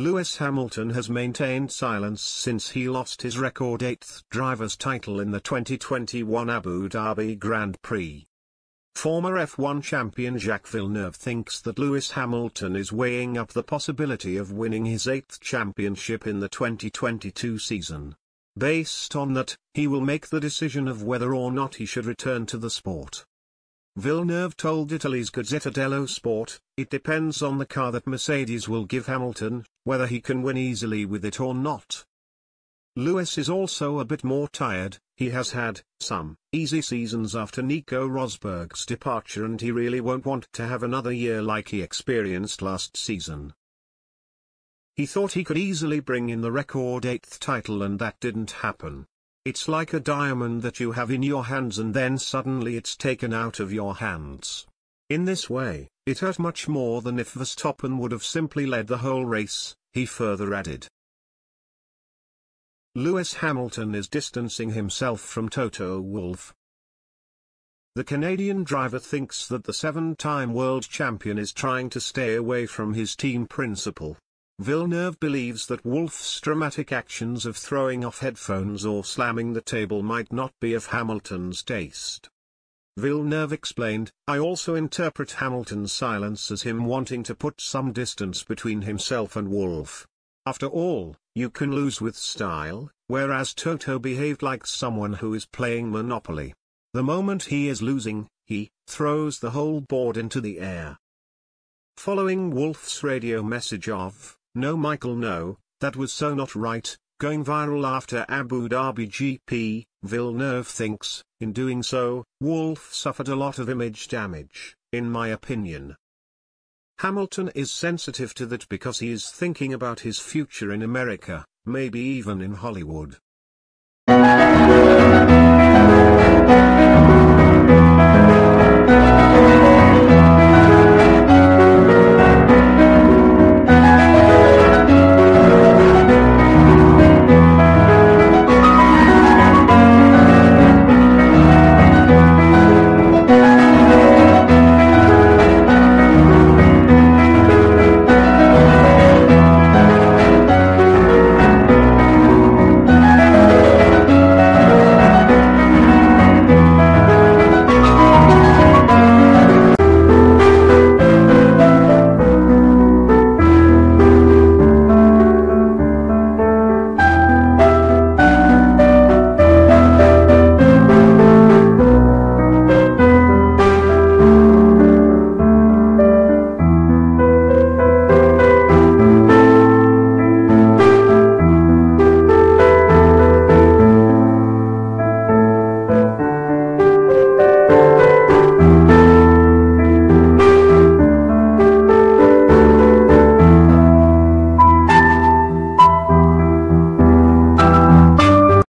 Lewis Hamilton has maintained silence since he lost his record eighth driver's title in the 2021 Abu Dhabi Grand Prix. Former F1 champion Jacques Villeneuve thinks that Lewis Hamilton is weighing up the possibility of winning his eighth championship in the 2022 season. Based on that, he will make the decision of whether or not he should return to the sport. Villeneuve told Italy's Gazzetta dello Sport, it depends on the car that Mercedes will give Hamilton, whether he can win easily with it or not. Lewis is also a bit more tired, he has had some easy seasons after Nico Rosberg's departure and he really won't want to have another year like he experienced last season. He thought he could easily bring in the record eighth title and that didn't happen. It's like a diamond that you have in your hands and then suddenly it's taken out of your hands. In this way, it hurt much more than if Verstappen would have simply led the whole race, he further added. Lewis Hamilton is distancing himself from Toto Wolff. The Canadian driver thinks that the seven-time world champion is trying to stay away from his team principal. Villeneuve believes that Wolff's dramatic actions of throwing off headphones or slamming the table might not be of Hamilton's taste. Villeneuve explained, I also interpret Hamilton's silence as him wanting to put some distance between himself and Wolff. After all, you can lose with style, whereas Toto behaved like someone who is playing Monopoly. The moment he is losing, he throws the whole board into the air. Following Wolff's radio message of, no Michael no, that was so not right, going viral after Abu Dhabi GP, Villeneuve thinks, in doing so, Wolff suffered a lot of image damage, in my opinion. Hamilton is sensitive to that because he is thinking about his future in America, maybe even in Hollywood.